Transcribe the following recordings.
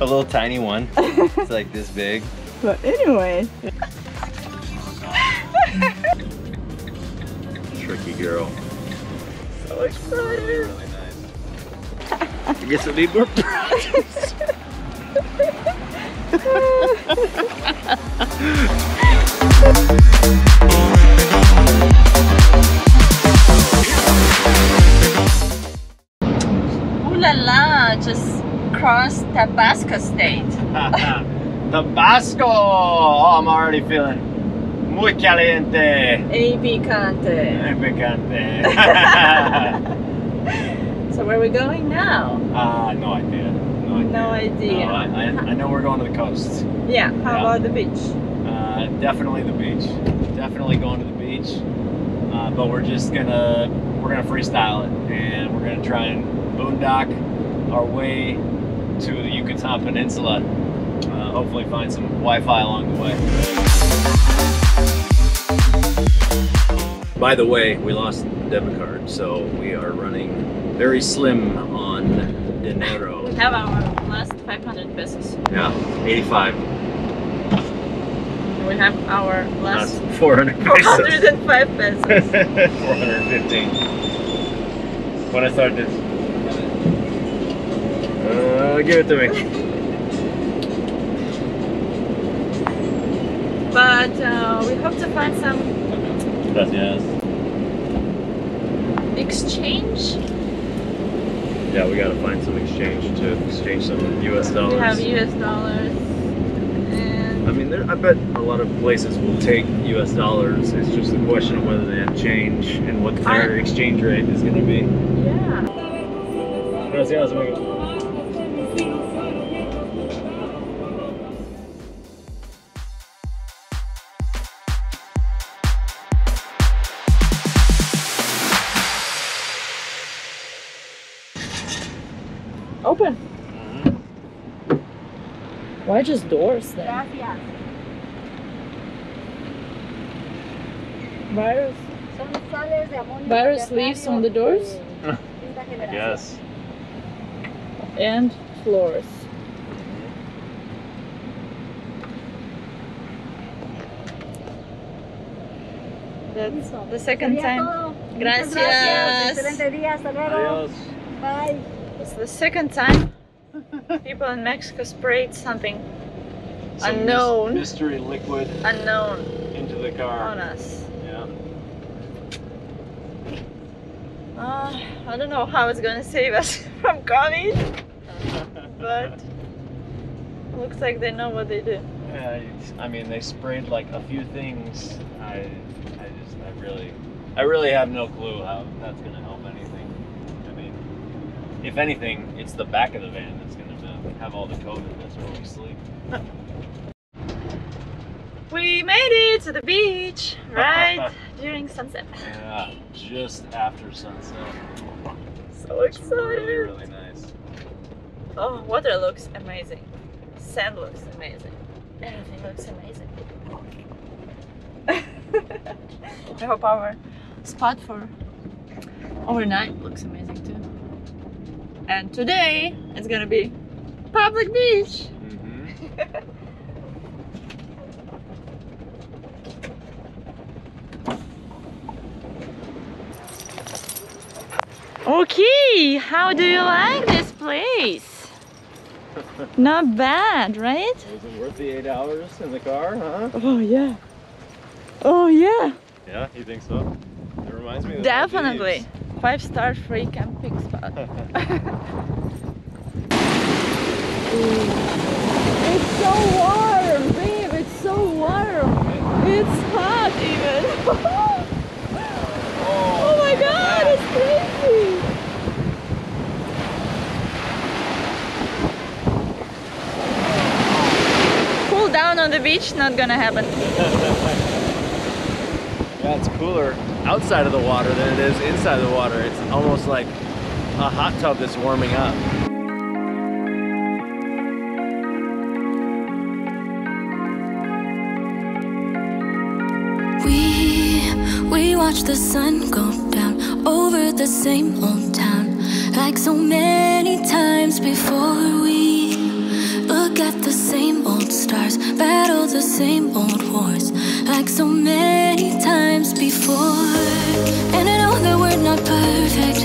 A little tiny one. it's like this big. But anyway, Tricky girl. so excited. Really nice. I guess I need more practice. crossed Tabasco State. Tabasco! Oh, I'm already feeling muy caliente. A picante. Picante. So where are we going now? uh, no idea. No idea. No idea. No, I, I, I know we're going to the coast. Yeah, how Yeah. about the beach? Uh, definitely the beach. Definitely going to the beach. Uh, but we're just gonna we're gonna freestyle it, and we're gonna try and boondock our way to the Yucatan Peninsula. Uh, hopefully, find some Wi-Fi along the way. By the way, we lost the debit card, so we are running very slim on dinero. We have our last 500 pesos. Yeah, 85. We have our That's last 400 pesos. 405 pesos. 415. When I start this. Uh, give it to me. but uh, we hope to find some Gracias. exchange. Yeah, we gotta find some exchange to exchange some US dollars. We have US dollars. I mean, there, I bet a lot of places will take US dollars. It's just a question of whether they have change and what their I- exchange rate is gonna be. yeah. Gracias, amigo. Open. Mm-hmm. Why just doors then? Virus. Virus leaves on the doors Yes. and floors. Mm-hmm. That's the second time. Gracias. Excelente día, hasta luego. Bye. It's the second time people in Mexico sprayed something Some Unknown. mystery liquid unknown into the car. on us. Yeah. Uh, I don't know how it's gonna save us from COVID, but looks like they know what they do. Yeah, I mean, they sprayed like a few things. I, I just, I really, I really have no clue how that's gonna help anything. I mean, if anything, it's the back of the van that's gonna have all the COVID. That's where we sleep. We made it to the beach right during sunset. Yeah, just after sunset. So It's excited! really, really nice. Oh, water looks amazing. Sand looks amazing. Everything looks amazing. I hope our spot for overnight looks amazing too. And today it's gonna be public beach. Mm-hmm. Okay, how do you like this place? Not bad, right? Was it worth the eight hours in the car, huh? Oh yeah. Oh yeah. Yeah, you think so? It reminds me of the Definitely. Five star free camping spot. It's so warm, babe. It's so warm. It's hot even. oh my god, it's crazy. Cool down on the beach, not gonna happen. it's cooler outside of the water than it is inside the water. It's almost like a hot tub that's warming up. We, we watch the sun go down over the same old town like so many times before we look at the same old stars battle the same old wars like so many times before. And i know that we're not perfect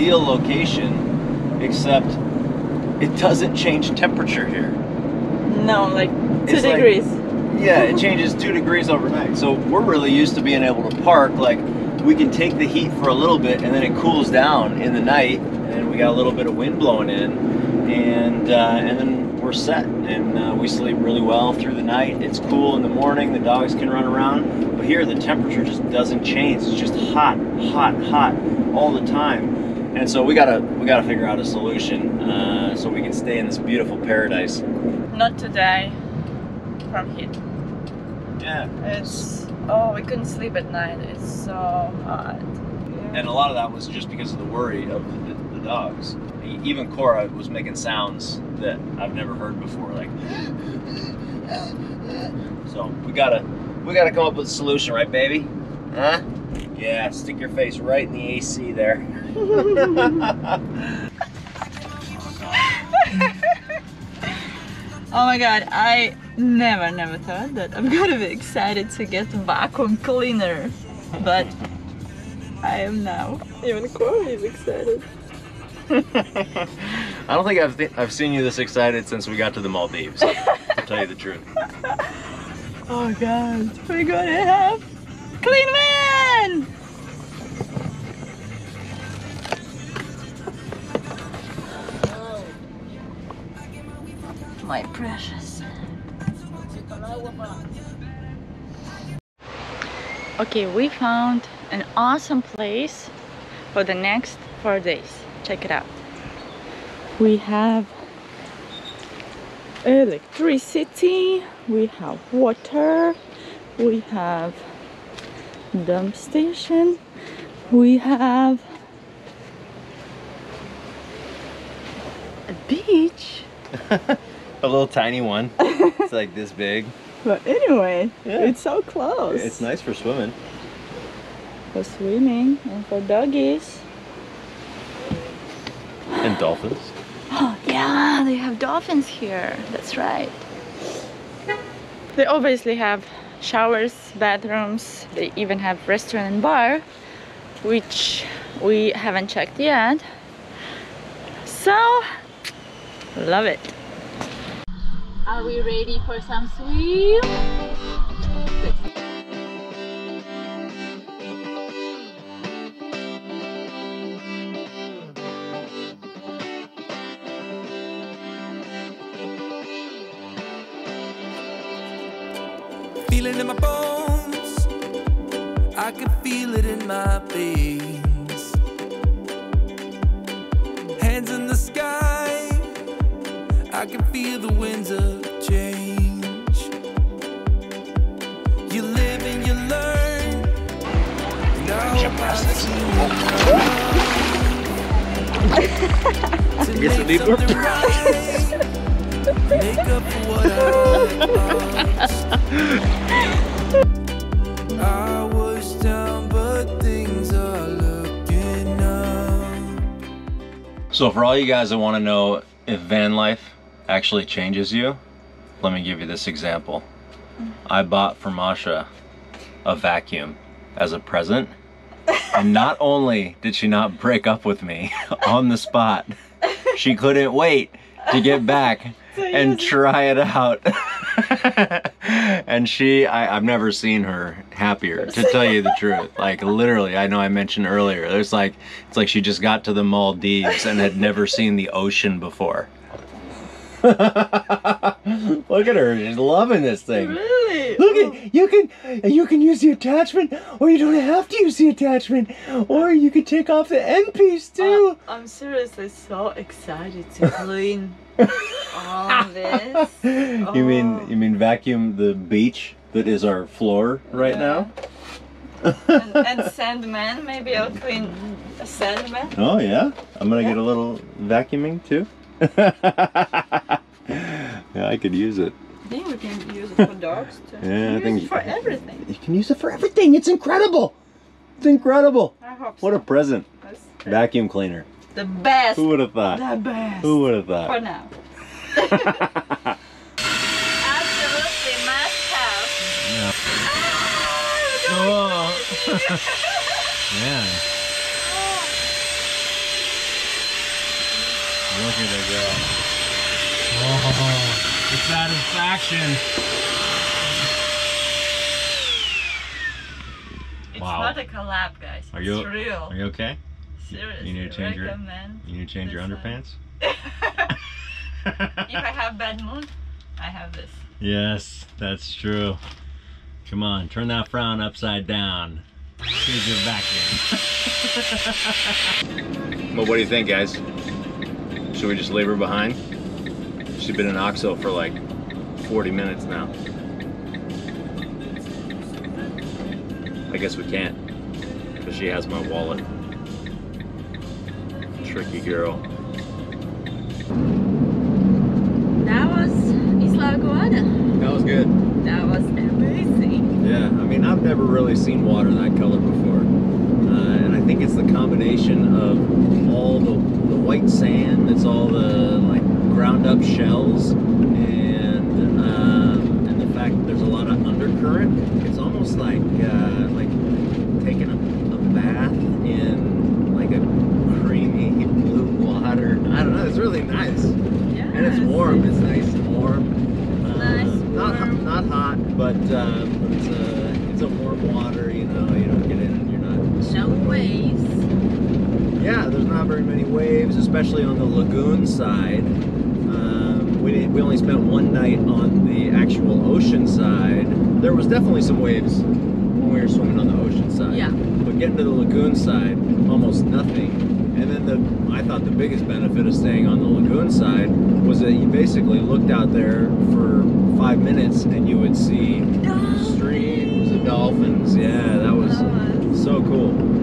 ideal location, except it doesn't change temperature here. No, like two It's like- degrees. Yeah, it changes two degrees overnight. So we're really used to being able to park. Like we can take the heat for a little bit, and then it cools down in the night, and we got a little bit of wind blowing in, and uh, and then we're set, and uh, we sleep really well through the night. It's cool in the morning. The dogs can run around. But here, the temperature just doesn't change. It's just hot, hot, hot all the time. And so we gotta we gotta figure out a solution uh, so we can stay in this beautiful paradise. Not to die from heat. Yeah. It's oh, we couldn't sleep at night. It's so hot. And a lot of that was just because of the worry of the, the dogs. E- Even Cora was making sounds that I've never heard before, like. So we gotta, we gotta come up with a solution, right, baby? Huh? Yeah, stick your face right in the AC there. Oh my god, I never, never thought that I'm gonna be excited to get vacuum cleaner, but I am now. Even Corey is excited. I don't think I've th- I've seen you this excited since we got to the Maldives. to tell you the truth. Oh god, we're gonna have clean man! My precious. Okay, we found an awesome place for the next four days. Check it out. We have electricity, we have water, we have dump station, we have a beach. A little tiny one. It's like this big. But anyway, Yeah. it's so close. It's nice for swimming. for swimming and for doggies. And dolphins. Oh, yeah, they have dolphins here. That's right. They obviously have showers, bathrooms, they even have restaurant and bar, which we haven't checked yet. So, love it. Are we ready for some swim? Feel it in my bones. I can feel it in my veins. Hands in the sky. I can feel the winds of change. You live and you learn. And I hope I've seen enough to Guess a make something right. Make up for what I lost. I was down, but things are looking up. So for all you guys that want to know if van life actually changes you, let me give you this example. I bought for Masha a vacuum as a present. And not only did she not break up with me on the spot, she couldn't wait to get back and try it out. and she, I, I've never seen her happier, to tell you the truth. Like literally, I know I mentioned earlier. There's like, it's like she just got to the Maldives and had never seen the ocean before. Look at her, she's loving this thing. Really? Look at you can you can use the attachment, or you don't have to use the attachment, or you can take off the end piece too. Uh, I'm seriously so excited to clean all this. You mean you mean vacuum the beach that is our floor right now? and, and Sandman, maybe I'll clean a Sandman. Oh yeah, I'm gonna get a little vacuuming too. yeah, I could use it. I think we can use it for dogs too. Yeah, I Use think- it for everything. You can use it for everything. It's incredible. It's incredible. I hope What a present. That's Vacuum cleaner. the best. Who would have thought? The best. Who would have thought? For now. Absolutely must have. yeah. Ah, Look at her go. Oh, the satisfaction. It's Wow. not a collab, guys. Are it's you- real. Are you okay? Seriously. you need to change your- You need to change your underpants? if I have bad mood, I have this. Yes, that's true. Come on, turn that frown upside down. Here's your vacuum. well, what do you think, guys? Should we just leave her behind? She's been in Oxxo for like 40 minutes now. I guess we can't, because she has my wallet. Tricky girl. That was Isla Aguada. That was good. That was amazing. Yeah, I mean, I've never really seen water that color before. Uh, and I think it's the combination of all the, the white sand, that's all the like ground up shells, and um, and the fact that there's a lot of undercurrent. It's almost like uh, like taking a, a bath in like a creamy blue water. I don't know, it's really nice. Yeah. And it's warm. It's nice and warm. Uh, Nice, Not hot- warm. not hot, but um, it's a it's a warm water. You know, you don't get in and you're not. No waves. Yeah, there's not very many waves, especially on the lagoon side. Um, we we only spent one night on the actual ocean side. There was definitely some waves when we were swimming on the ocean side. Yeah. But getting to the lagoon side, almost nothing. And then the I thought the biggest benefit of staying on the lagoon side was that you basically looked out there for five minutes and you would see streams of dolphins. Yeah, that was so cool.